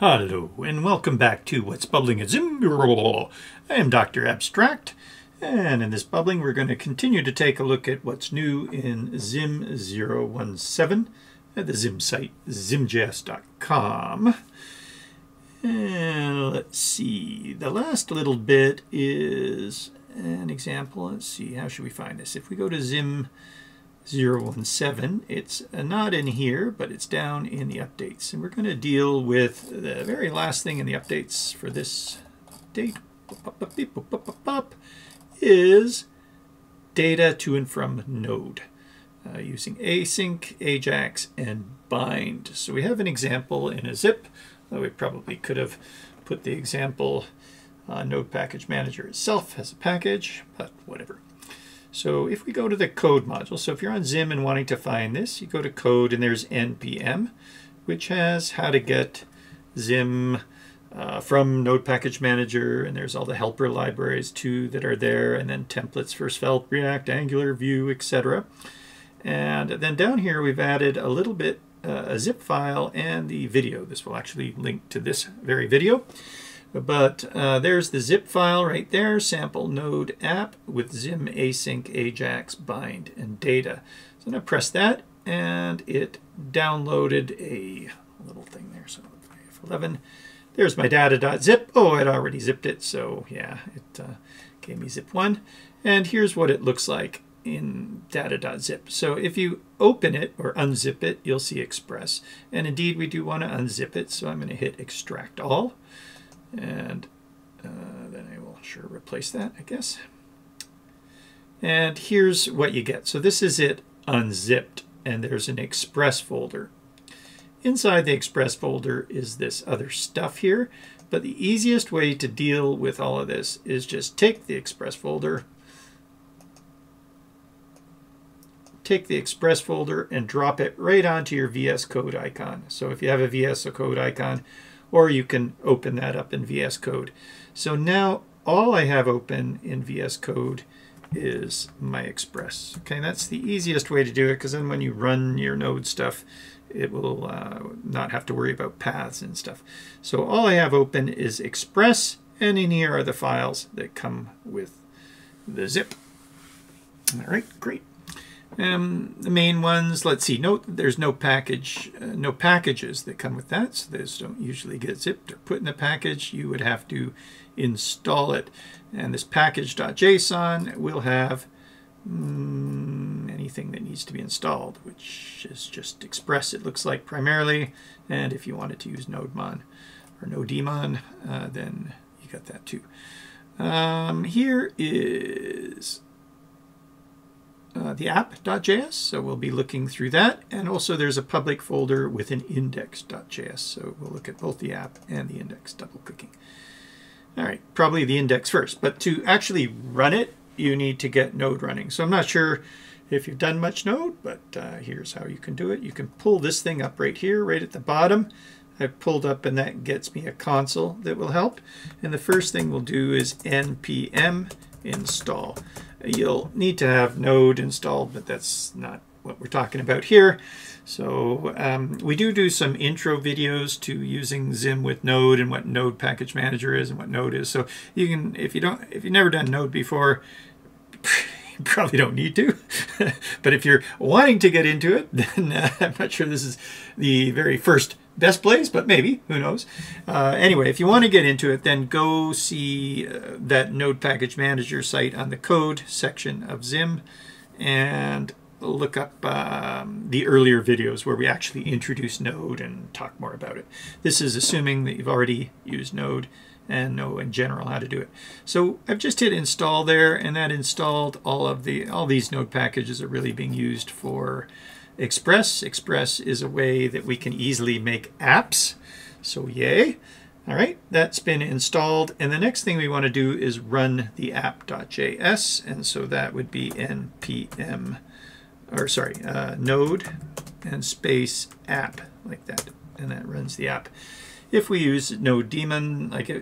Hello, and welcome back to What's Bubbling at Zim. I am Dr. Abstract, and in this bubbling we're going to continue to take a look at what's new in Zim 017 at the Zim site, zimjs.com. And let's see, the last little bit is an example. Let's see, how should we find this? If we go to Zim 017. It's not in here, but it's down in the updates. And we're going to deal with the very last thing in the updates for this date is data to and from node uh, using async, ajax, and bind. So we have an example in a zip. We probably could have put the example uh, node package manager itself as a package, but whatever. So if we go to the code module, so if you're on Zim and wanting to find this, you go to code and there's npm, which has how to get Zim uh, from Node Package Manager, and there's all the helper libraries too that are there, and then templates for Svelte, React, Angular, Vue, etc. And then down here we've added a little bit, uh, a zip file and the video. This will actually link to this very video. But uh, there's the zip file right there, sample node app with zim async ajax bind and data. So I'm going to press that and it downloaded a little thing there. So F11. There's my data.zip. Oh, I'd already zipped it. So yeah, it uh, gave me zip one. And here's what it looks like in data.zip. So if you open it or unzip it, you'll see Express. And indeed, we do want to unzip it. So I'm going to hit extract all. And uh, then I will sure replace that, I guess. And here's what you get. So this is it unzipped, and there's an Express folder. Inside the Express folder is this other stuff here, but the easiest way to deal with all of this is just take the Express folder, take the Express folder and drop it right onto your VS Code icon. So if you have a VS Code icon, or you can open that up in VS Code. So now all I have open in VS Code is my Express. Okay, that's the easiest way to do it because then when you run your node stuff, it will uh, not have to worry about paths and stuff. So all I have open is Express, and in here are the files that come with the zip. All right, great. Um, the main ones, let's see, note there's no package, uh, no packages that come with that, so those don't usually get zipped or put in the package. You would have to install it. And this package.json will have mm, anything that needs to be installed, which is just Express, it looks like primarily. And if you wanted to use NodeMon or NodeMon, uh, then you got that too. Um, here is uh, the app.js, so we'll be looking through that. And also there's a public folder with an index.js, so we'll look at both the app and the index, double clicking. All right, probably the index first, but to actually run it, you need to get Node running. So I'm not sure if you've done much Node, but uh, here's how you can do it. You can pull this thing up right here, right at the bottom. I've pulled up and that gets me a console that will help. And the first thing we'll do is npm install. You'll need to have Node installed, but that's not what we're talking about here. So um, we do do some intro videos to using Zim with Node and what Node Package Manager is and what Node is. So you can, if you don't, if you've never done Node before, you probably don't need to. but if you're wanting to get into it, then uh, I'm not sure this is the very first best place, but maybe, who knows. Uh, anyway, if you want to get into it, then go see uh, that Node Package Manager site on the code section of Zim and look up um, the earlier videos where we actually introduce Node and talk more about it. This is assuming that you've already used Node and know in general how to do it. So I've just hit install there and that installed all of the all these node packages are really being used for Express. Express is a way that we can easily make apps. So yay. All right, that's been installed. And the next thing we want to do is run the app.js. And so that would be npm, or sorry, uh, node and space app like that. And that runs the app. If we use node daemon, like uh,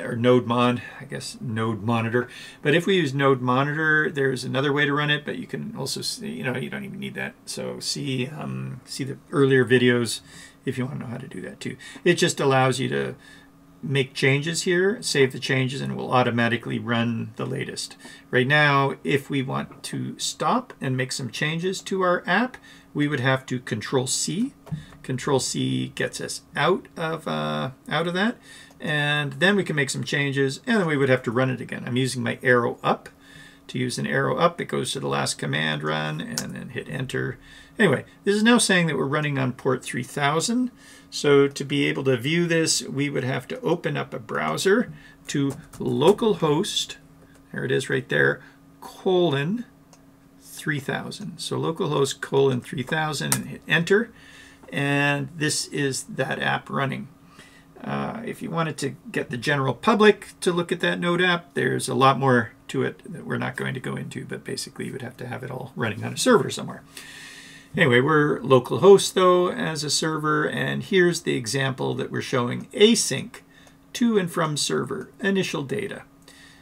or node mon, I guess node monitor. But if we use node monitor, there's another way to run it, but you can also, see, you know, you don't even need that. So see, um, see the earlier videos if you want to know how to do that too. It just allows you to make changes here, save the changes, and will automatically run the latest. Right now, if we want to stop and make some changes to our app, we would have to Control C. Control C gets us out of uh, out of that, and then we can make some changes, and then we would have to run it again. I'm using my arrow up. To use an arrow up, it goes to the last command run, and then hit enter. Anyway, this is now saying that we're running on port 3000. So to be able to view this, we would have to open up a browser to localhost, there it is right there, colon 3000. So localhost colon 3000 and hit enter. And this is that app running. Uh, if you wanted to get the general public to look at that Node app, there's a lot more to it that we're not going to go into, but basically you would have to have it all running on a server somewhere. Anyway, we're localhost though as a server, and here's the example that we're showing async to and from server initial data.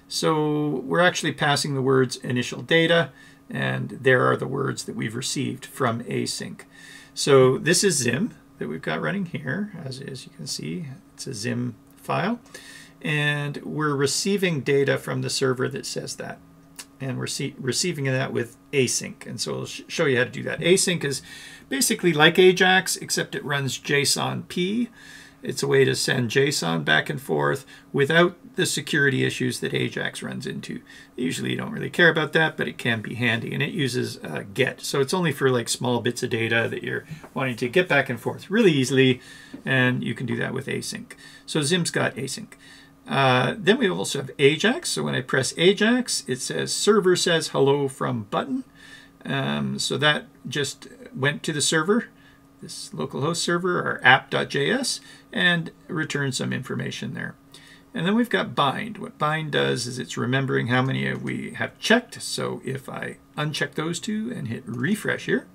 So we're actually passing the words initial data, and there are the words that we've received from async. So this is Zim that we've got running here, as, as you can see, it's a Zim file. And we're receiving data from the server that says that and we're receiving that with async. And so I'll sh show you how to do that. Async is basically like Ajax, except it runs JSON P. It's a way to send JSON back and forth without the security issues that Ajax runs into. Usually you don't really care about that, but it can be handy. And it uses uh, GET. So it's only for like small bits of data that you're wanting to get back and forth really easily. And you can do that with async. So Zim's got async. Uh, then we also have Ajax. So when I press Ajax, it says server says hello from button. Um, so that just went to the server, this localhost server or app.js, and returned some information there. And then we've got bind. What bind does is it's remembering how many we have checked. So if I uncheck those two and hit refresh here,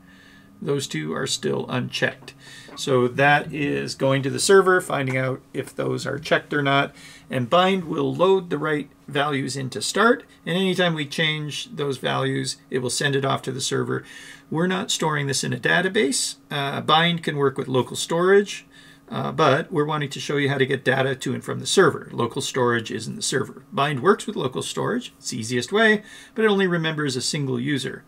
those two are still unchecked. So that is going to the server, finding out if those are checked or not, and bind will load the right values into start, and anytime we change those values, it will send it off to the server. We're not storing this in a database. Uh, bind can work with local storage, uh, but we're wanting to show you how to get data to and from the server. Local storage isn't the server. Bind works with local storage. It's the easiest way, but it only remembers a single user.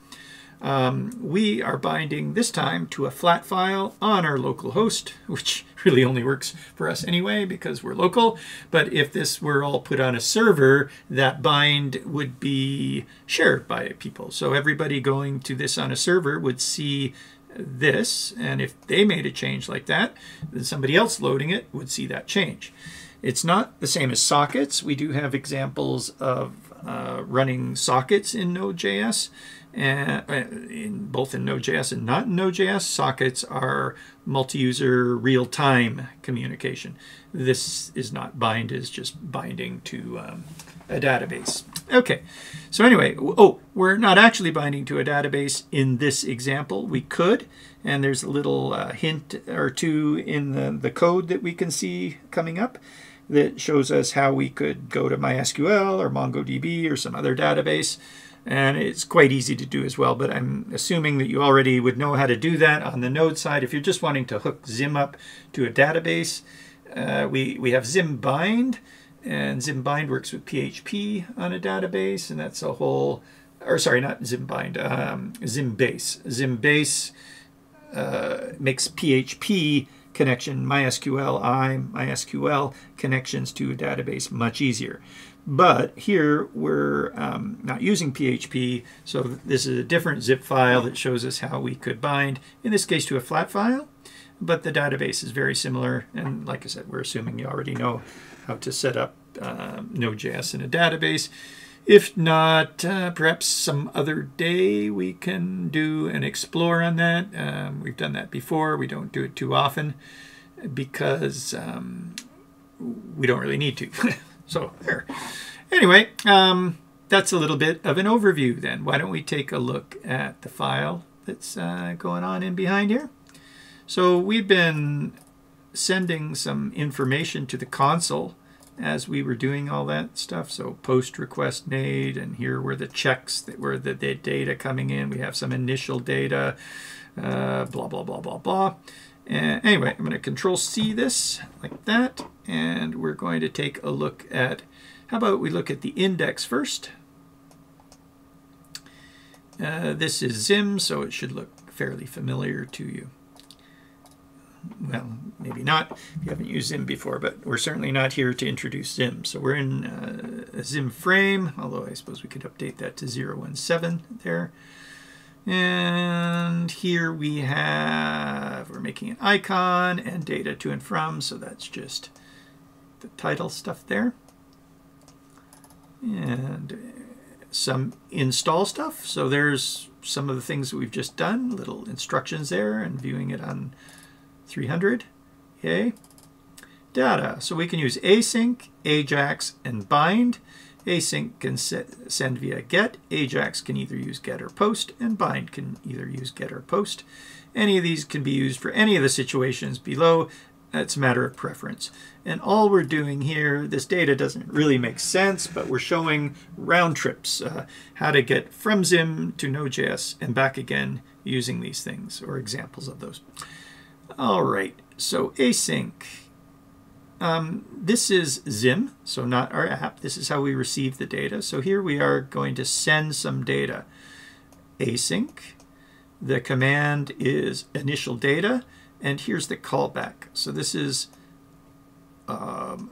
Um, we are binding this time to a flat file on our local host, which really only works for us anyway because we're local. But if this were all put on a server, that bind would be shared by people. So everybody going to this on a server would see this, and if they made a change like that, then somebody else loading it would see that change. It's not the same as sockets. We do have examples of uh, running sockets in Node.js, and uh, in both in Node.js and not in Node.js, sockets are multi-user real-time communication. This is not bind, is just binding to um, a database. Okay, so anyway, oh, we're not actually binding to a database in this example. We could, and there's a little uh, hint or two in the, the code that we can see coming up that shows us how we could go to MySQL or MongoDB or some other database and it's quite easy to do as well, but I'm assuming that you already would know how to do that on the node side. If you're just wanting to hook Zim up to a database, uh, we, we have Zim bind, and Zimbind works with PHP on a database, and that's a whole, or sorry, not Zim bind, um, Zim base. Zim base uh, makes PHP connection, MySQL, I, MySQL connections to a database much easier. But here we're um, not using PHP, so this is a different zip file that shows us how we could bind, in this case to a flat file, but the database is very similar. And like I said, we're assuming you already know how to set up uh, Node.js in a database. If not, uh, perhaps some other day we can do an explore on that. Um, we've done that before. We don't do it too often because um, we don't really need to. So there. Anyway, um, that's a little bit of an overview then. Why don't we take a look at the file that's uh, going on in behind here. So we've been sending some information to the console as we were doing all that stuff. So post request made, and here were the checks that were the, the data coming in. We have some initial data, uh, blah, blah, blah, blah, blah. And anyway, I'm going to control C this like that. And we're going to take a look at, how about we look at the index first. Uh, this is Zim, so it should look fairly familiar to you. Well, maybe not if you haven't used Zim before, but we're certainly not here to introduce Zim. So we're in uh, a Zim frame, although I suppose we could update that to 017 there. And here we have, we're making an icon and data to and from, so that's just the title stuff there. And some install stuff. So there's some of the things that we've just done, little instructions there and viewing it on 300. Yay. Data. So we can use async, ajax, and bind. Async can send via get. Ajax can either use get or post, and bind can either use get or post. Any of these can be used for any of the situations below. It's a matter of preference. And all we're doing here, this data doesn't really make sense, but we're showing round trips, uh, how to get from Zim to Node.js and back again using these things, or examples of those. All right, so async. Um, this is Zim, so not our app. This is how we receive the data. So here we are going to send some data. Async. The command is initial data, and here's the callback. So this is um,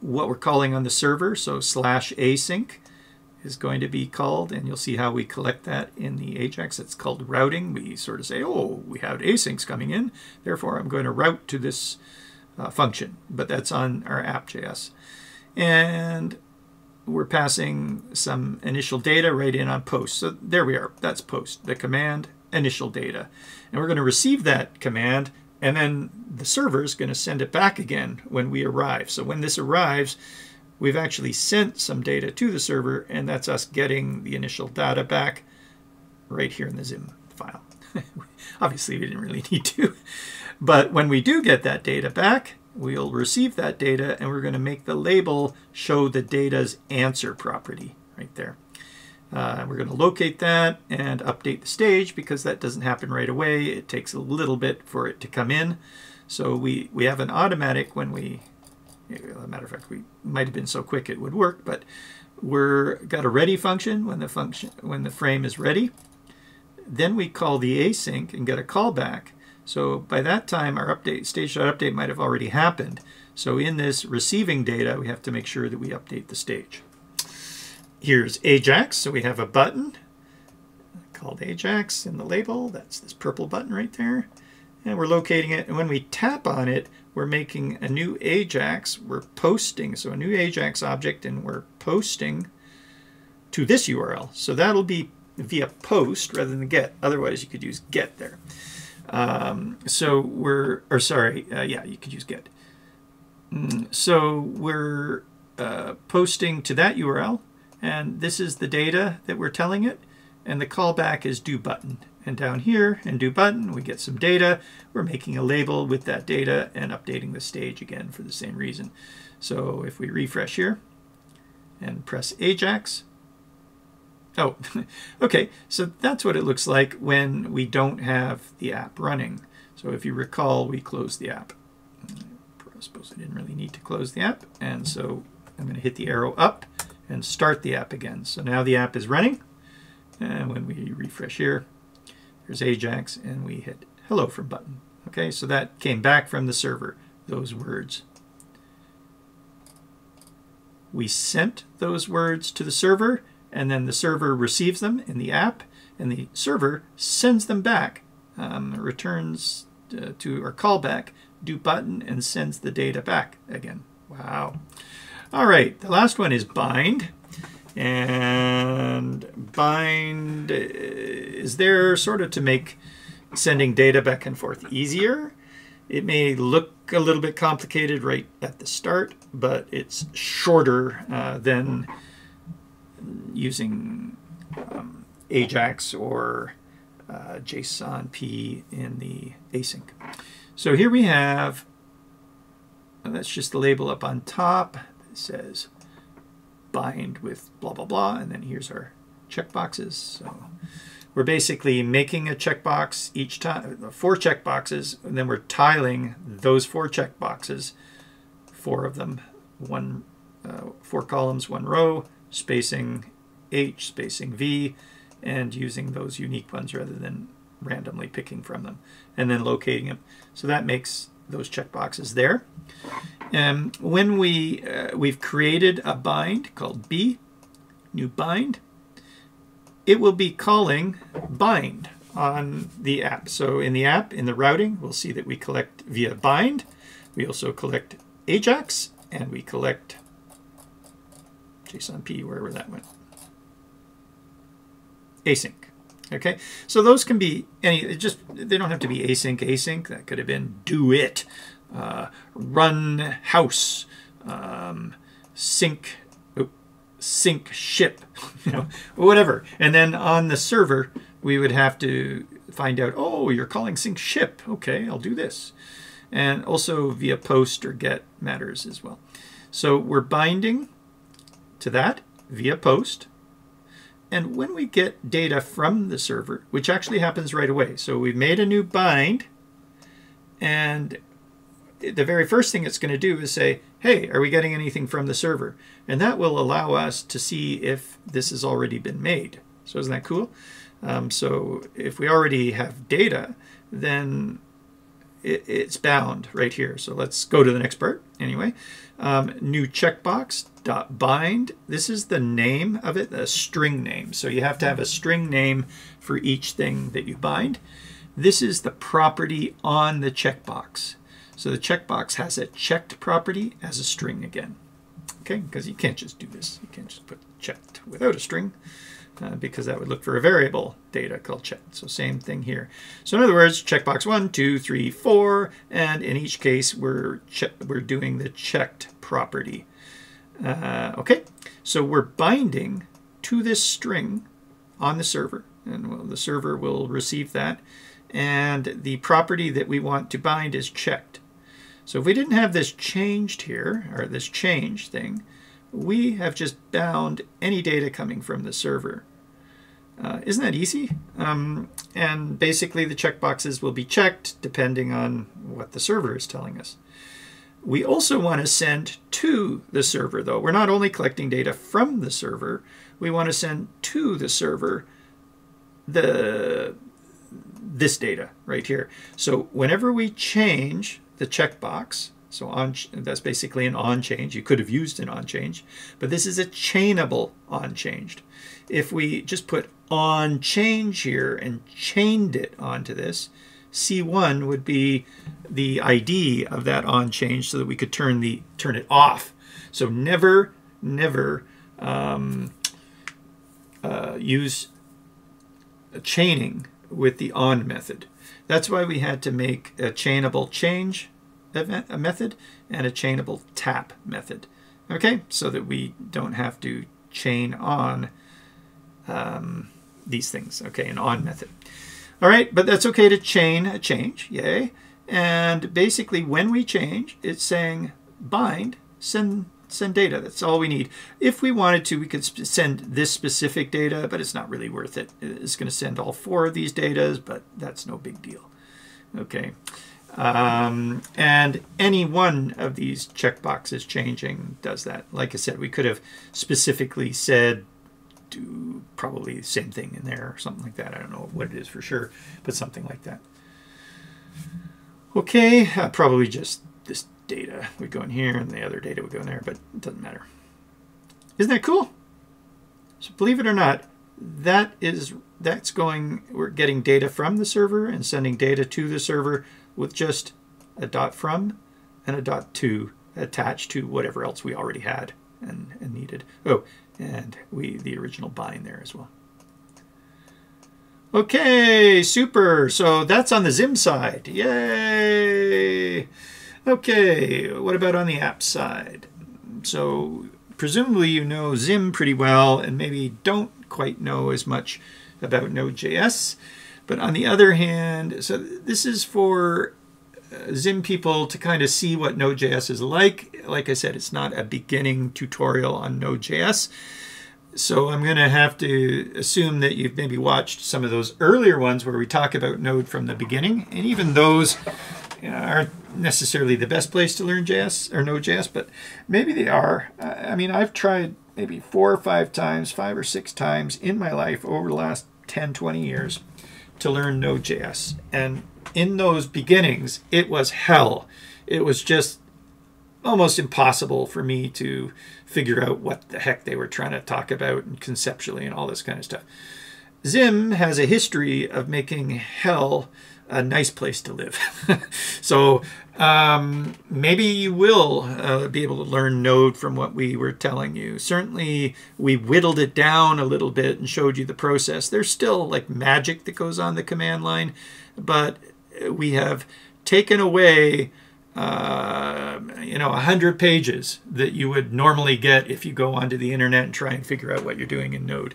what we're calling on the server. So slash async is going to be called, and you'll see how we collect that in the Ajax. It's called routing. We sort of say, oh, we have asyncs coming in, therefore I'm going to route to this uh, function, but that's on our app.js. And we're passing some initial data right in on post. So there we are, that's post, the command initial data. And we're going to receive that command, and then the server is going to send it back again when we arrive. So when this arrives, we've actually sent some data to the server, and that's us getting the initial data back right here in the Zim file. Obviously, we didn't really need to. But when we do get that data back, we'll receive that data, and we're going to make the label show the data's answer property right there. Uh, we're going to locate that and update the stage because that doesn't happen right away. It takes a little bit for it to come in. So we, we have an automatic when we matter of fact, we might have been so quick it would work, but we're got a ready function when the function when the frame is ready. Then we call the async and get a callback. So by that time, our update stage.update might have already happened. So in this receiving data, we have to make sure that we update the stage. Here's Ajax. So we have a button called Ajax in the label. That's this purple button right there. And we're locating it. And when we tap on it, we're making a new Ajax. We're posting, so a new Ajax object, and we're posting to this URL. So that'll be via post rather than get. Otherwise, you could use get there. Um, so we're, or sorry, uh, yeah, you could use get. Mm, so we're uh, posting to that URL, and this is the data that we're telling it, and the callback is do button. And down here and do button, we get some data. We're making a label with that data and updating the stage again for the same reason. So if we refresh here and press Ajax, oh, okay, so that's what it looks like when we don't have the app running. So if you recall, we closed the app. I suppose I didn't really need to close the app. And so I'm going to hit the arrow up and start the app again. So now the app is running. And when we refresh here, there's Ajax, and we hit hello from button. Okay, so that came back from the server, those words. We sent those words to the server, and then the server receives them in the app, and the server sends them back, um, returns uh, to our callback, do button, and sends the data back again. Wow. All right, the last one is bind. And bind is there sort of to make sending data back and forth easier. It may look a little bit complicated right at the start, but it's shorter uh, than using um, Ajax or uh, JSON P in the async. So here we have, that's just the label up on top. It says bind with blah, blah, blah. And then here's our checkboxes. So we're basically making a checkbox each time, four checkboxes, and then we're tiling those four checkboxes, four of them, one, uh, four columns, one row, spacing H, spacing V, and using those unique ones rather than randomly picking from them, and then locating them. So that makes those checkboxes there. And when we, uh, we've created a bind called B, new bind, it will be calling bind on the app. So in the app, in the routing, we'll see that we collect via bind. We also collect Ajax, and we collect JSONP, wherever that went. Async. Okay, so those can be any, just, they don't have to be async, async. That could have been do it, uh, run house, um, sync, oh, sync ship, you know, whatever. And then on the server, we would have to find out, oh, you're calling sync ship. Okay, I'll do this. And also via post or get matters as well. So we're binding to that via post. And when we get data from the server, which actually happens right away, so we've made a new bind, and the very first thing it's going to do is say, hey, are we getting anything from the server? And that will allow us to see if this has already been made. So isn't that cool? Um, so if we already have data, then it, it's bound right here. So let's go to the next part anyway. Um, new checkbox dot bind. This is the name of it, a string name. So you have to have a string name for each thing that you bind. This is the property on the checkbox. So the checkbox has a checked property as a string again. Okay, because you can't just do this. You can't just put checked without a string uh, because that would look for a variable data called checked. So same thing here. So in other words, checkbox one, two, three, four, and in each case we're we're doing the checked property. Uh, okay, so we're binding to this string on the server, and well, the server will receive that. And the property that we want to bind is checked. So if we didn't have this changed here, or this change thing, we have just bound any data coming from the server. Uh, isn't that easy? Um, and basically the checkboxes will be checked depending on what the server is telling us. We also want to send to the server though. We're not only collecting data from the server, we want to send to the server the this data right here. So whenever we change the checkbox, so on, that's basically an on change. You could have used an on change, but this is a chainable on changed. If we just put on change here and chained it onto this, C1 would be the ID of that on change so that we could turn the turn it off. So never, never um, uh, use chaining with the on method. That's why we had to make a chainable change event, a method and a chainable tap method. Okay, so that we don't have to chain on um, these things. Okay, an on method. All right, but that's okay to chain a change, yay. And basically when we change, it's saying bind, send send data. That's all we need. If we wanted to, we could send this specific data, but it's not really worth it. It's going to send all four of these datas, but that's no big deal. Okay. Um, and any one of these checkboxes changing does that. Like I said, we could have specifically said do probably the same thing in there or something like that. I don't know what it is for sure, but something like that. Okay, uh, probably just this data would go in here and the other data would go in there, but it doesn't matter. Isn't that cool? So believe it or not, that is that's going we're getting data from the server and sending data to the server with just a dot from and a dot to attached to whatever else we already had and, and needed. Oh, and we the original bind there as well. Okay, super. So that's on the Zim side. Yay! Okay, what about on the app side? So presumably you know Zim pretty well and maybe don't quite know as much about Node.js. But on the other hand, so this is for Zim people to kind of see what Node.js is like. Like I said, it's not a beginning tutorial on Node.js. so I'm going to have to assume that you've maybe watched some of those earlier ones where we talk about Node from the beginning, and even those aren't necessarily the best place to learn JS or Node.js, but maybe they are. I mean, I've tried maybe four or five times, five or six times in my life over the last 10, 20 years to learn Node.js. And in those beginnings, it was hell. It was just almost impossible for me to figure out what the heck they were trying to talk about and conceptually and all this kind of stuff. Zim has a history of making hell a nice place to live. so um, maybe you will uh, be able to learn Node from what we were telling you. Certainly, we whittled it down a little bit and showed you the process. There's still like magic that goes on the command line, but we have taken away uh, you know, 100 pages that you would normally get if you go onto the internet and try and figure out what you're doing in Node.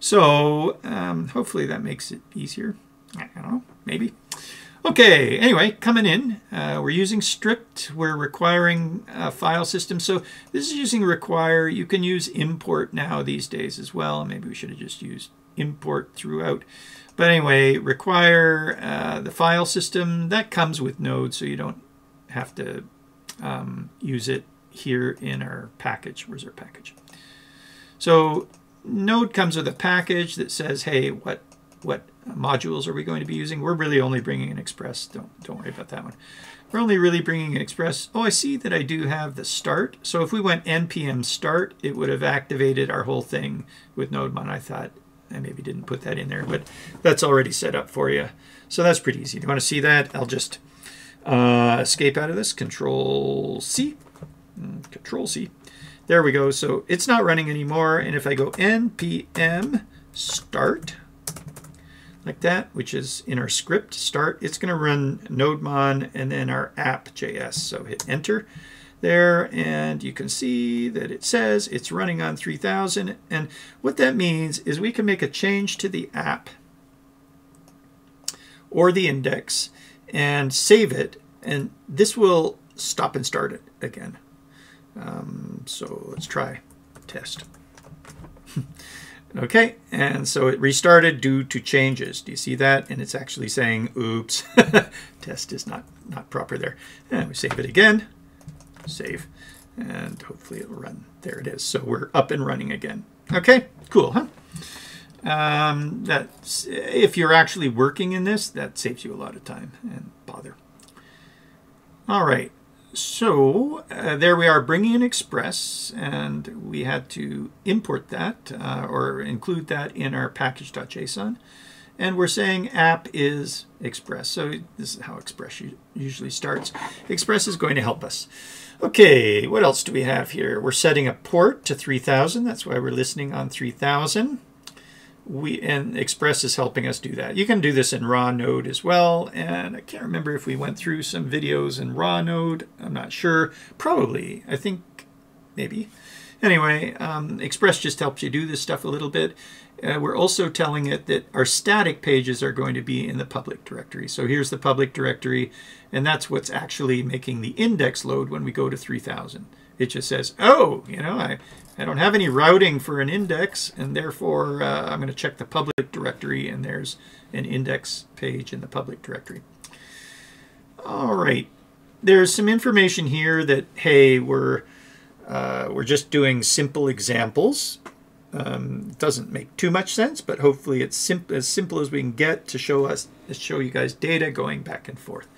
So um, hopefully that makes it easier. I don't know, maybe. Okay, anyway, coming in, uh, we're using strict, we're requiring a file system. So this is using require. You can use import now these days as well. Maybe we should have just used import throughout. But anyway, require uh, the file system. That comes with Node, so you don't have to um, use it here in our package. Where's our package? So Node comes with a package that says, hey, what what modules are we going to be using? We're really only bringing an Express. Don't don't worry about that one. We're only really bringing an Express. Oh, I see that I do have the start. So if we went npm start, it would have activated our whole thing with NodeMon. I thought I maybe didn't put that in there, but that's already set up for you. So that's pretty easy. Do you want to see that? I'll just uh, escape out of this, Control C, mm, Control C. There we go. So it's not running anymore. And if I go npm start, like that, which is in our script start, it's going to run nodemon and then our app.js. So hit enter there and you can see that it says it's running on 3000 and what that means is we can make a change to the app or the index and save it, and this will stop and start it again. Um, so let's try test. okay, and so it restarted due to changes. Do you see that? And it's actually saying, oops, test is not, not proper there. And we save it again, save, and hopefully it'll run. There it is. So we're up and running again. Okay, cool, huh? Um, that's, if you're actually working in this, that saves you a lot of time and bother. All right, so uh, there we are bringing in Express, and we had to import that uh, or include that in our package.json. And we're saying app is Express. So this is how Express usually starts. Express is going to help us. Okay, what else do we have here? We're setting a port to 3000. That's why we're listening on 3000 we and Express is helping us do that. You can do this in raw node as well, and I can't remember if we went through some videos in raw node. I'm not sure. Probably. I think maybe. Anyway, um, Express just helps you do this stuff a little bit. Uh, we're also telling it that our static pages are going to be in the public directory. So here's the public directory, and that's what's actually making the index load when we go to 3000. It just says, oh, you know, I, I don't have any routing for an index, and therefore uh, I'm going to check the public directory, and there's an index page in the public directory. All right, there's some information here that, hey, we're, uh, we're just doing simple examples. Um, doesn't make too much sense, but hopefully it's sim as simple as we can get to show us, to show you guys data going back and forth.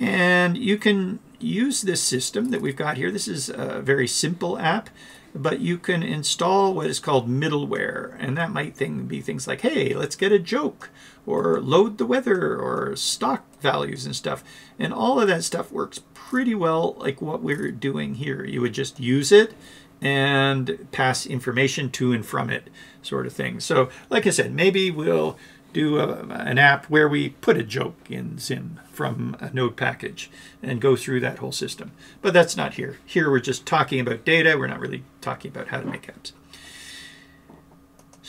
And you can use this system that we've got here. This is a very simple app but you can install what is called middleware, and that might thing be things like, hey, let's get a joke, or load the weather, or stock values and stuff. And all of that stuff works pretty well like what we're doing here. You would just use it and pass information to and from it sort of thing. So like I said, maybe we'll do a, an app where we put a joke in Zim from a node package and go through that whole system. But that's not here. Here we're just talking about data. We're not really talking about how to make apps.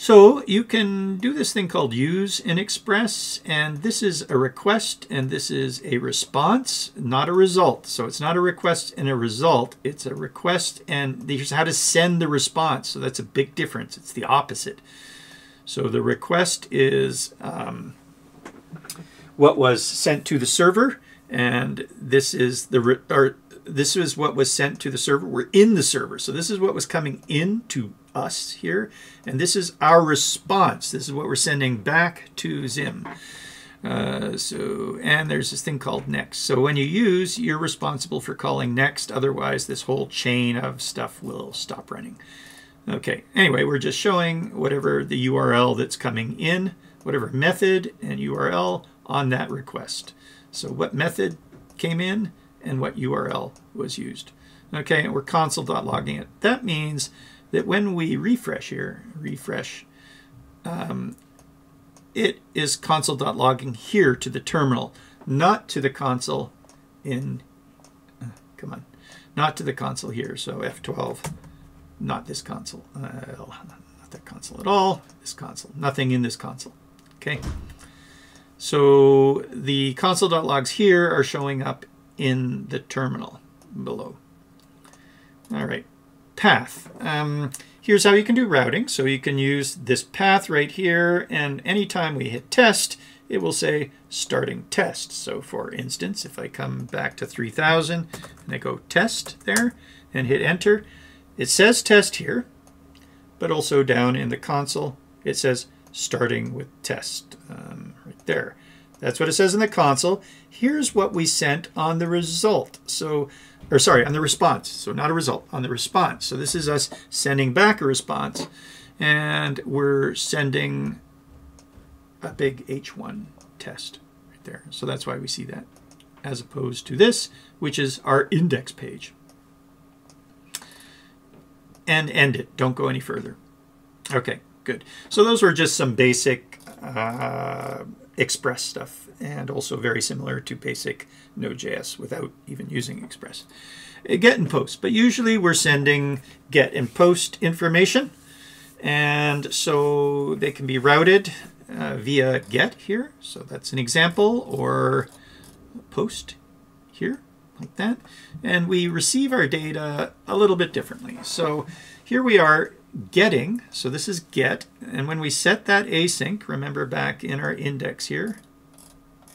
So you can do this thing called use in Express, and this is a request and this is a response, not a result. So it's not a request and a result, it's a request and here's how to send the response. So that's a big difference. It's the opposite. So the request is um, what was sent to the server, and this is the or this is what was sent to the server. We're in the server, so this is what was coming in to us here, and this is our response. This is what we're sending back to Zim. Uh, so, and there's this thing called next. So when you use, you're responsible for calling next. Otherwise, this whole chain of stuff will stop running. Okay, anyway, we're just showing whatever the URL that's coming in, whatever method and URL on that request. So what method came in and what URL was used. Okay, and we're console.logging it. That means that when we refresh here, refresh, um, it is console.logging here to the terminal, not to the console in, uh, come on, not to the console here. So F12, not this console, uh, not that console at all, this console, nothing in this console. Okay. So the console.logs here are showing up in the terminal below. All right, path. Um, here's how you can do routing. So you can use this path right here, and anytime we hit test, it will say starting test. So for instance, if I come back to 3000 and I go test there and hit enter, it says test here, but also down in the console, it says starting with test um, right there. That's what it says in the console. Here's what we sent on the result. So, or sorry, on the response. So not a result, on the response. So this is us sending back a response. And we're sending a big H1 test right there. So that's why we see that. As opposed to this, which is our index page. And end it. Don't go any further. Okay, good. So those were just some basic uh, Express stuff, and also very similar to basic Node.js without even using Express. Uh, get and post, but usually we're sending get and post information, and so they can be routed uh, via get here. So that's an example, or post here, like that. And we receive our data a little bit differently. So here we are getting, so this is get, and when we set that async, remember back in our index here,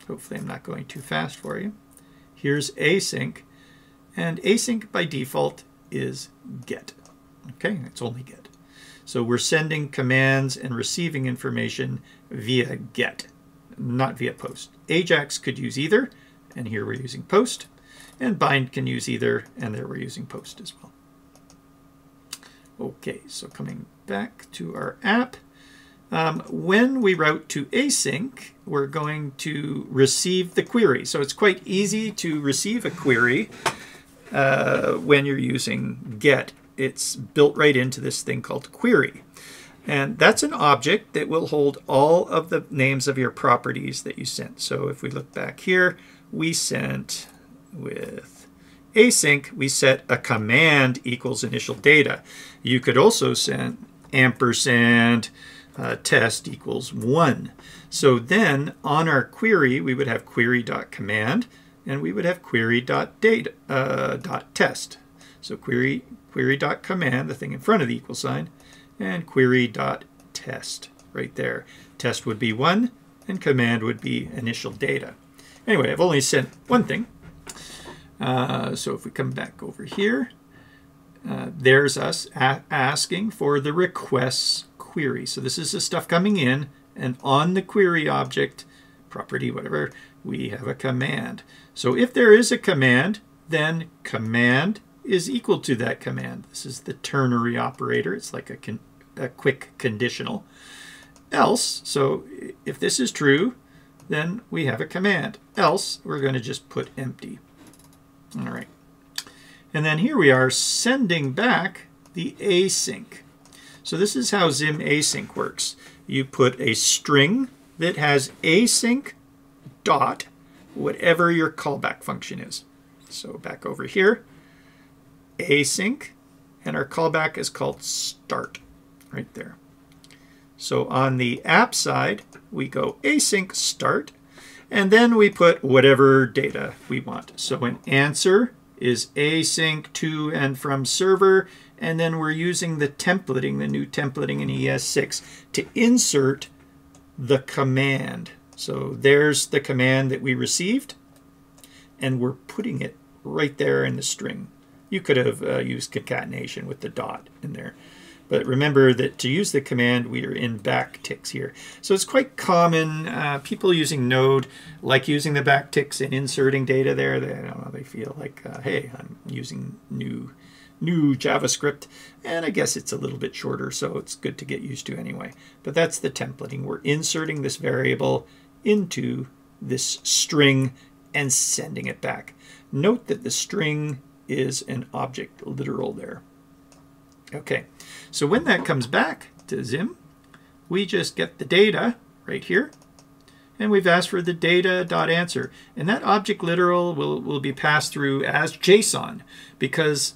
hopefully I'm not going too fast for you, here's async, and async by default is get. Okay, it's only get. So we're sending commands and receiving information via get, not via post. Ajax could use either, and here we're using post, and bind can use either, and there we're using post as well. Okay, so coming back to our app, um, when we route to async, we're going to receive the query. So it's quite easy to receive a query uh, when you're using get. It's built right into this thing called query. And that's an object that will hold all of the names of your properties that you sent. So if we look back here, we sent with async, we set a command equals initial data. You could also send ampersand uh, test equals 1. So then on our query, we would have query.command and we would have query.data uh, .test. So query query.command, the thing in front of the equal sign, and query.test right there. Test would be 1 and command would be initial data. Anyway, I've only sent one thing, uh, so if we come back over here, uh, there's us asking for the requests query. So this is the stuff coming in, and on the query object, property, whatever, we have a command. So if there is a command, then command is equal to that command. This is the ternary operator. It's like a, a quick conditional. Else, so if this is true, then we have a command. Else, we're going to just put empty. All right. And then here we are sending back the async. So this is how Zim async works. You put a string that has async dot whatever your callback function is. So back over here, async, and our callback is called start right there. So on the app side, we go async start, and then we put whatever data we want. So an answer is async to and from server, and then we're using the templating, the new templating in ES6, to insert the command. So there's the command that we received, and we're putting it right there in the string. You could have uh, used concatenation with the dot in there. But remember that to use the command, we are in backticks here. So it's quite common. Uh, people using Node like using the backticks and inserting data there. They, I don't know, they feel like, uh, hey, I'm using new new JavaScript. And I guess it's a little bit shorter, so it's good to get used to anyway. But that's the templating. We're inserting this variable into this string and sending it back. Note that the string is an object literal there. Okay, so when that comes back to Zim, we just get the data right here, and we've asked for the data.answer. And that object literal will, will be passed through as JSON because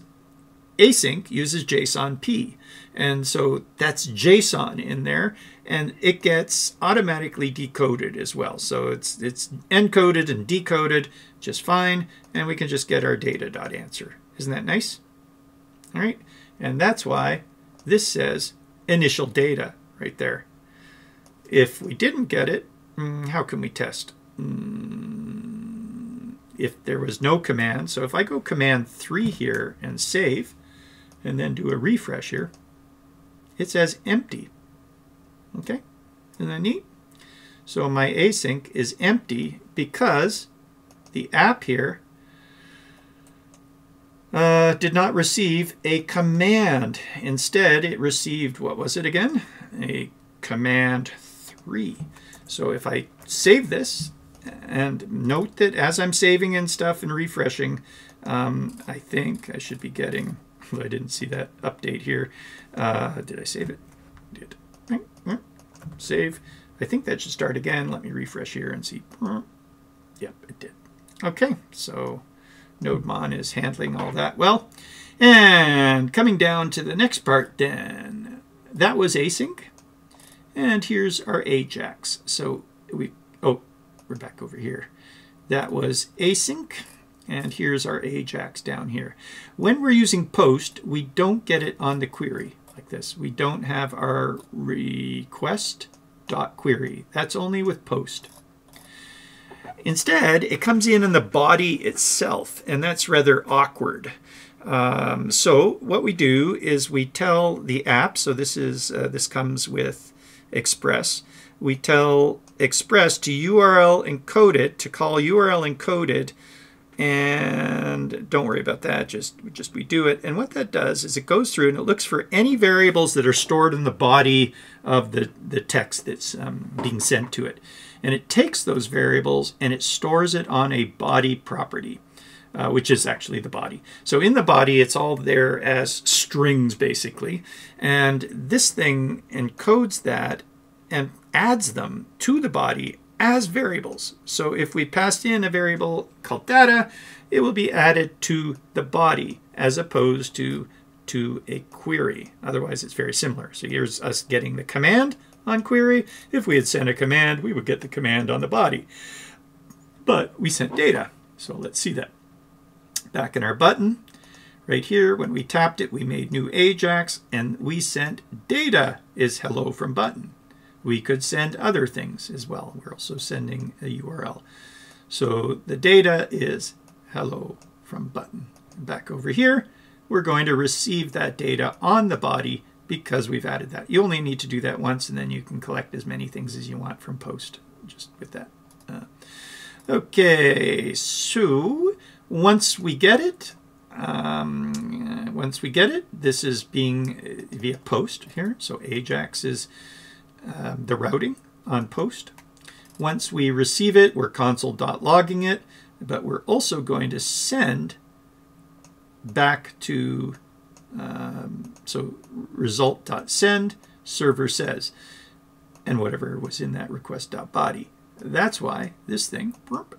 async uses JSON P. And so that's JSON in there, and it gets automatically decoded as well. So it's, it's encoded and decoded just fine, and we can just get our data.answer. Isn't that nice? All right, and that's why this says initial data right there. If we didn't get it, mm, how can we test? Mm, if there was no command, so if I go command 3 here and save, and then do a refresh here, it says empty. Okay, isn't that neat? So my async is empty because the app here uh, did not receive a command. Instead, it received, what was it again? A command 3. So if I save this, and note that as I'm saving and stuff and refreshing, um, I think I should be getting I didn't see that update here. Uh, did I save it? Did. Save. I think that should start again. Let me refresh here and see. Yep, it did. Okay, so NodeMon is handling all that well. And coming down to the next part then, that was async. And here's our Ajax. So we, oh, we're back over here. That was async. And here's our Ajax down here. When we're using post, we don't get it on the query like this. We don't have our request.query. That's only with post. Instead, it comes in in the body itself, and that's rather awkward. Um, so what we do is we tell the app, so this is uh, this comes with Express, we tell Express to URL encoded, to call URL encoded and don't worry about that just just we do it. And what that does is it goes through and it looks for any variables that are stored in the body of the the text that's um, being sent to it and it takes those variables and it stores it on a body property uh, which is actually the body. So in the body, it's all there as strings, basically. And this thing encodes that and adds them to the body as variables. So if we passed in a variable called data, it will be added to the body as opposed to to a query. Otherwise, it's very similar. So here's us getting the command on query. If we had sent a command, we would get the command on the body. But we sent data, so let's see that. Back in our button, right here, when we tapped it, we made new Ajax, and we sent data is hello from button. We could send other things as well. We're also sending a URL. So the data is hello from button. Back over here, we're going to receive that data on the body because we've added that. You only need to do that once and then you can collect as many things as you want from post just with that. Uh, okay, so once we get it, um, once we get it, this is being uh, via post here. So Ajax is um, the routing on post. Once we receive it, we're console.logging it, but we're also going to send back to, um, so result.send, server says, and whatever was in that request.body. That's why this thing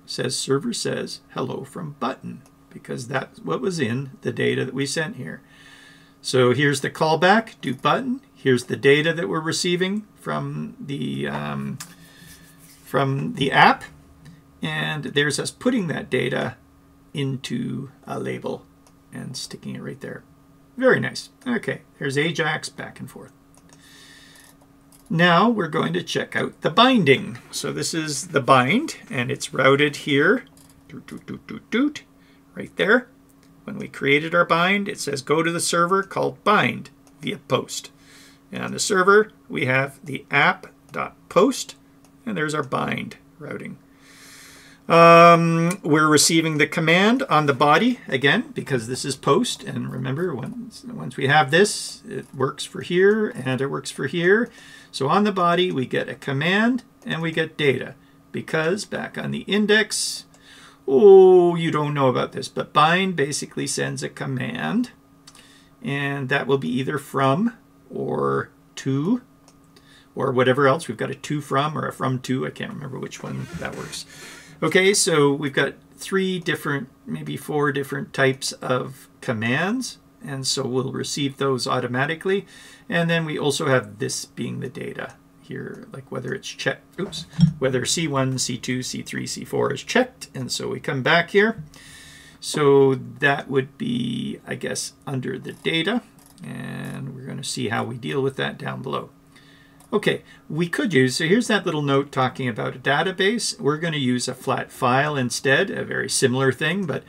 says server says hello from button, because that's what was in the data that we sent here. So here's the callback, do button. Here's the data that we're receiving from the, um, from the app. And there's us putting that data into a label and sticking it right there. Very nice. Okay, there's Ajax back and forth. Now we're going to check out the binding. So this is the bind, and it's routed here, doot, doot, doot, doot, doot, right there. When we created our bind, it says go to the server called bind via post. And on the server, we have the app.post, and there's our bind routing. Um, we're receiving the command on the body again because this is post. And remember, once, once we have this, it works for here and it works for here. So on the body, we get a command and we get data because back on the index, oh, you don't know about this, but bind basically sends a command and that will be either from or to or whatever else. We've got a to from or a from to. I can't remember which one that works. Okay, so we've got three different, maybe four different types of commands. And so we'll receive those automatically. And then we also have this being the data here, like whether it's checked, oops, whether C1, C2, C3, C4 is checked. And so we come back here. So that would be, I guess, under the data. And we're going to see how we deal with that down below. Okay, we could use, so here's that little note talking about a database. We're going to use a flat file instead, a very similar thing, but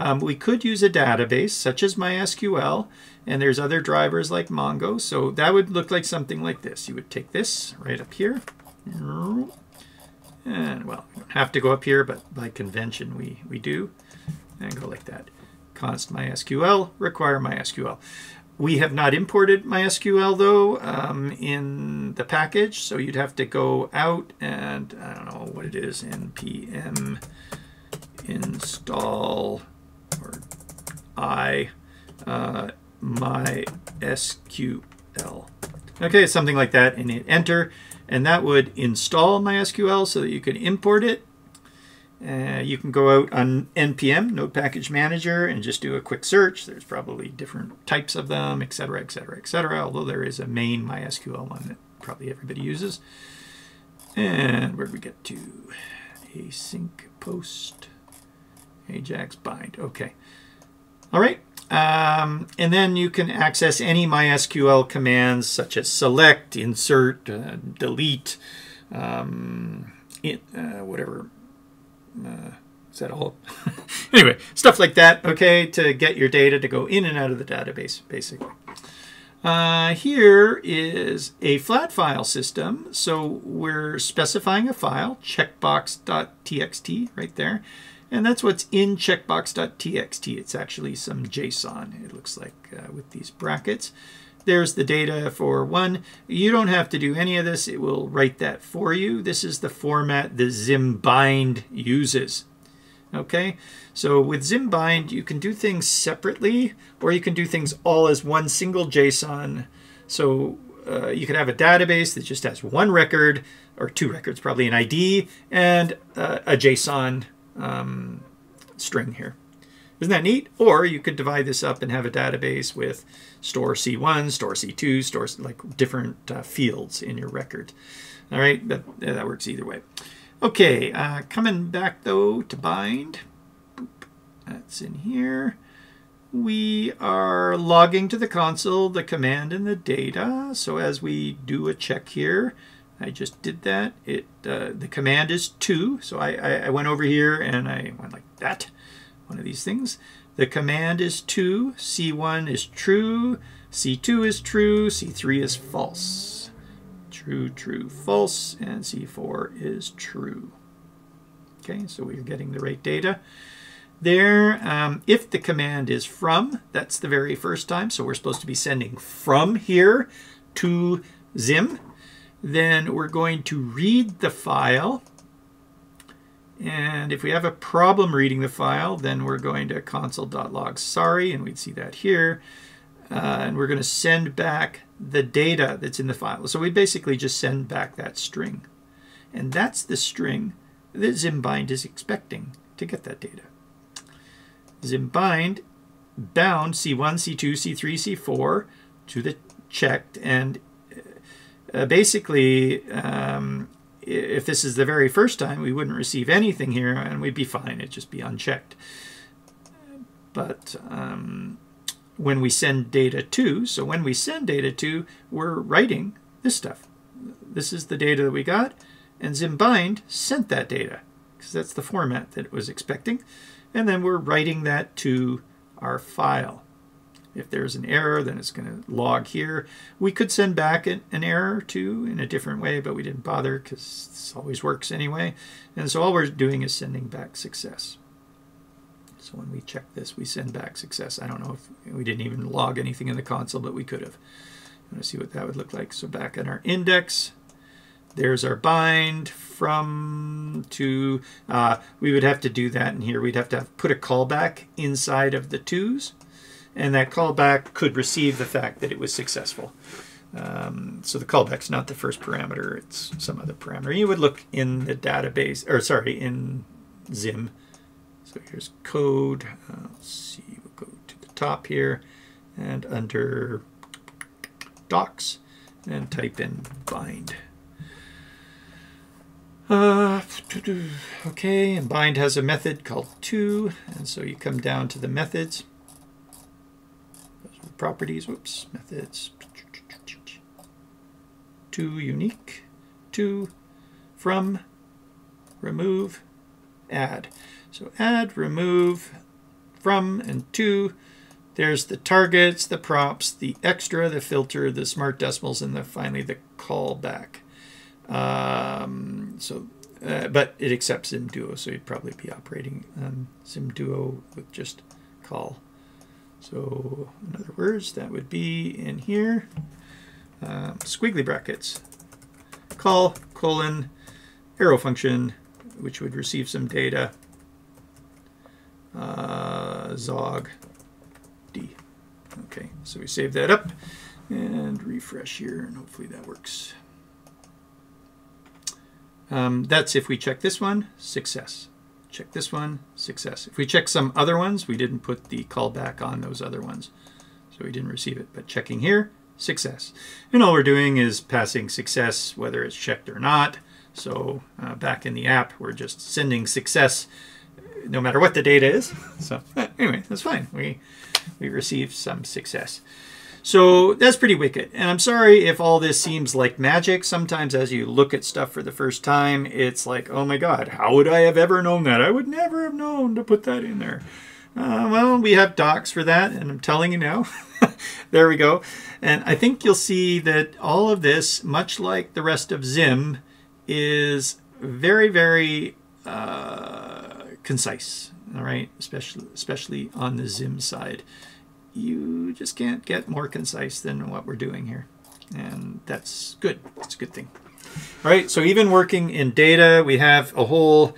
um, we could use a database such as MySQL, and there's other drivers like Mongo. So that would look like something like this. You would take this right up here, and well, we don't have to go up here, but by convention we, we do, and go like that. Const MySQL, require MySQL. We have not imported MySQL though um, in the package, so you'd have to go out and I don't know what it is, npm install or i uh, MySQL. Okay, something like that, and hit enter, and that would install MySQL so that you could import it uh, you can go out on npm, Node Package Manager, and just do a quick search. There's probably different types of them, etc., etc., etc. Although there is a main MySQL one that probably everybody uses. And where do we get to? Async post Ajax bind. Okay. All right. Um, and then you can access any MySQL commands such as select, insert, uh, delete, um, uh, whatever uh, is that all? anyway, stuff like that, okay, to get your data to go in and out of the database, basically. Uh, here is a flat file system. So we're specifying a file, checkbox.txt, right there. And that's what's in checkbox.txt. It's actually some JSON, it looks like, uh, with these brackets. There's the data for one. You don't have to do any of this. It will write that for you. This is the format the Zimbind uses. Okay, so with Zimbind, you can do things separately, or you can do things all as one single JSON. So uh, you could have a database that just has one record, or two records, probably an ID, and uh, a JSON um, string here. Isn't that neat? Or you could divide this up and have a database with store C1, store C2, store like different uh, fields in your record. All right, that, that works either way. Okay, uh, coming back though to bind. Boop, that's in here. We are logging to the console the command and the data. So as we do a check here, I just did that. It uh, the command is two. So I, I, I went over here and I went like that one of these things. The command is 2, C1 is true, C2 is true, C3 is false. True, true, false, and C4 is true. Okay, so we're getting the right data. There, um, if the command is from, that's the very first time, so we're supposed to be sending from here to Zim. Then we're going to read the file and if we have a problem reading the file, then we're going to console.log sorry, and we'd see that here. Uh, and we're going to send back the data that's in the file. So we basically just send back that string. And that's the string that Zimbind is expecting to get that data. Zimbind bound C1, C2, C3, C4 to the checked. And uh, basically, um, if this is the very first time, we wouldn't receive anything here and we'd be fine. It'd just be unchecked. But um, when we send data to, so when we send data to, we're writing this stuff. This is the data that we got, and ZimBind sent that data because that's the format that it was expecting. And then we're writing that to our file. If there's an error, then it's going to log here. We could send back an, error too in a different way, but we didn't bother because this always works anyway. And so all we're doing is sending back success. So when we check this, we send back success. I don't know if we didn't even log anything in the console, but we could have. I'm going to see what that would look like. So back in our index, there's our bind from to, uh, we would have to do that in here. We'd have to have, put a callback inside of the twos, and that callback could receive the fact that it was successful. Um, so the callback's not the first parameter, it's some other parameter. You would look in the database, or sorry, in Zim. So here's code. Uh, let's see, we'll go to the top here, and under docs, and type in bind. Uh, okay, and bind has a method called to, and so you come down to the methods. Properties, whoops, methods. To unique, to, from, remove, add. So add, remove, from, and to. There's the targets, the props, the extra, the filter, the smart decimals, and the finally the callback. Um, so, uh, but it accepts ZimDuo, so you'd probably be operating um, ZimDuo with just call. So, in other words, that would be in here, um, squiggly brackets, call, colon, arrow function, which would receive some data, uh, zog, d. Okay, so we save that up and refresh here, and hopefully that works. Um, that's if we check this one, success. Check this one, success. If we check some other ones, we didn't put the callback on those other ones. So we didn't receive it. But checking here, success. And all we're doing is passing success, whether it's checked or not. So uh, back in the app, we're just sending success no matter what the data is. So anyway, that's fine. We, we received some success. So that's pretty wicked. And I'm sorry if all this seems like magic. Sometimes as you look at stuff for the first time, it's like, oh my God, how would I have ever known that? I would never have known to put that in there. Uh, well, we have docs for that, and I'm telling you now. there we go. And I think you'll see that all of this, much like the rest of Zim, is very, very uh, concise. All right, especially especially on the Zim side you just can't get more concise than what we're doing here. And that's good. It's a good thing. All right, so even working in data, we have a whole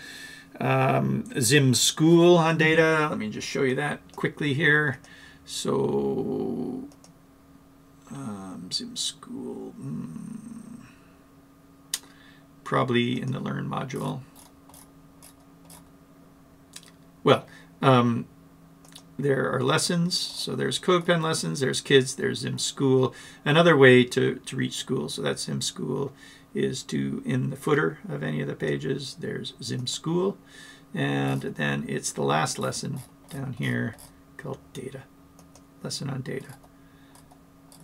um, Zim school on data. Let me just show you that quickly here. So um, Zim school, mm, probably in the learn module. Well, um, there are lessons. So there's CodePen lessons, there's kids, there's Zim School. Another way to, to reach school, so that's Zim School, is to, in the footer of any of the pages, there's Zim School. And then it's the last lesson down here called Data, Lesson on Data.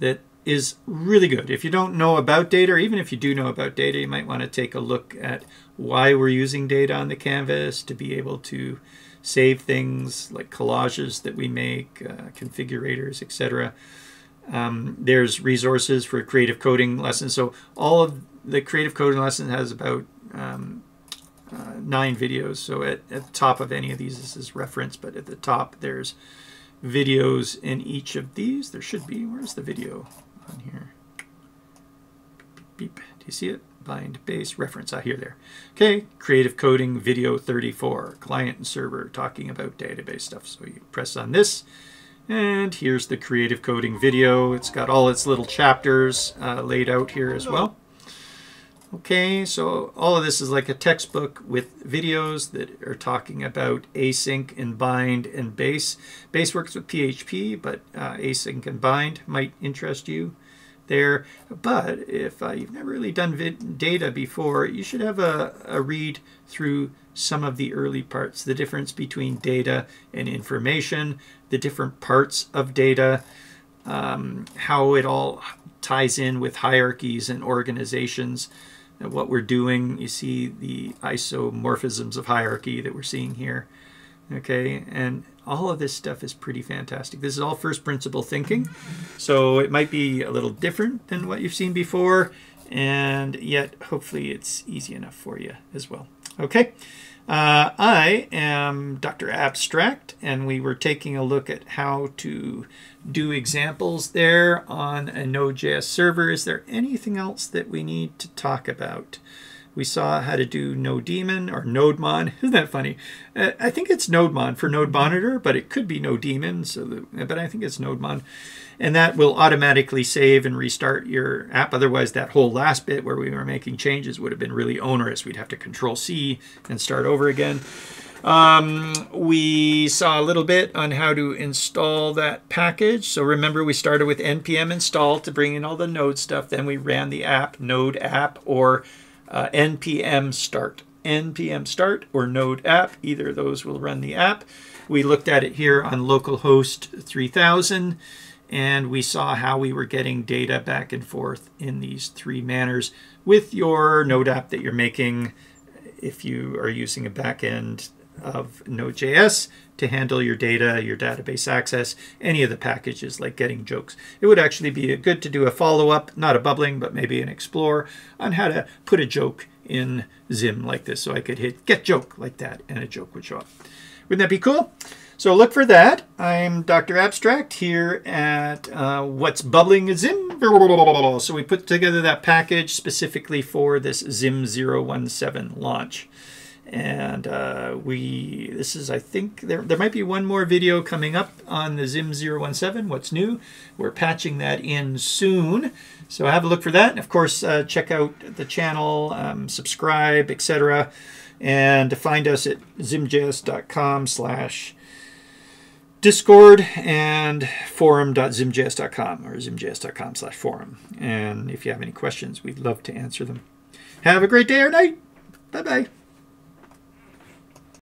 That is really good. If you don't know about data, or even if you do know about data, you might want to take a look at why we're using data on the canvas to be able to save things like collages that we make, uh, configurators, etc. Um, there's resources for creative coding lessons. So all of the creative coding lesson has about um, uh, nine videos. So at, at the top of any of these, this is reference, but at the top there's videos in each of these. There should be. Where's the video on here? Beep, beep. Do you see it? Bind base reference. I hear there. Okay, creative coding video 34, client and server talking about database stuff. So you press on this, and here's the creative coding video. It's got all its little chapters uh, laid out here as well. Okay, so all of this is like a textbook with videos that are talking about async and bind and base. Base works with PHP, but uh, async and bind might interest you there. But if uh, you've never really done data before, you should have a, a read through some of the early parts, the difference between data and information, the different parts of data, um, how it all ties in with hierarchies and organizations, and what we're doing. You see the isomorphisms of hierarchy that we're seeing here. Okay, and all of this stuff is pretty fantastic. This is all first principle thinking, so it might be a little different than what you've seen before, and yet hopefully it's easy enough for you as well. Okay, uh, I am Dr. Abstract, and we were taking a look at how to do examples there on a Node.js server. Is there anything else that we need to talk about? We saw how to do NoDaemon or NodeMon. Isn't that funny? Uh, I think it's NodeMon for Node Monitor, but it could be NoDaemon. So, the, but I think it's NodeMon, and that will automatically save and restart your app. Otherwise, that whole last bit where we were making changes would have been really onerous. We'd have to Control C and start over again. Um, we saw a little bit on how to install that package. So remember, we started with npm install to bring in all the Node stuff. Then we ran the app, Node app, or uh, npm start. npm start or node app, either of those will run the app. We looked at it here on localhost 3000 and we saw how we were getting data back and forth in these three manners with your node app that you're making if you are using a backend of Node.js to handle your data, your database access, any of the packages like getting jokes. It would actually be good to do a follow-up, not a bubbling, but maybe an explore on how to put a joke in Zim like this. So I could hit get joke like that and a joke would show up. Wouldn't that be cool? So look for that. I'm Dr. Abstract here at uh, What's Bubbling is Zim. So we put together that package specifically for this Zim 017 launch and uh, we this is I think there there might be one more video coming up on the Zim 017 what's new. We're patching that in soon. So have a look for that. And of course uh, check out the channel um, subscribe etc and to find us at zimjs.com slash discord and forum.zimjs.com or zimjs.com slash forum. And if you have any questions we'd love to answer them. Have a great day or night. Bye bye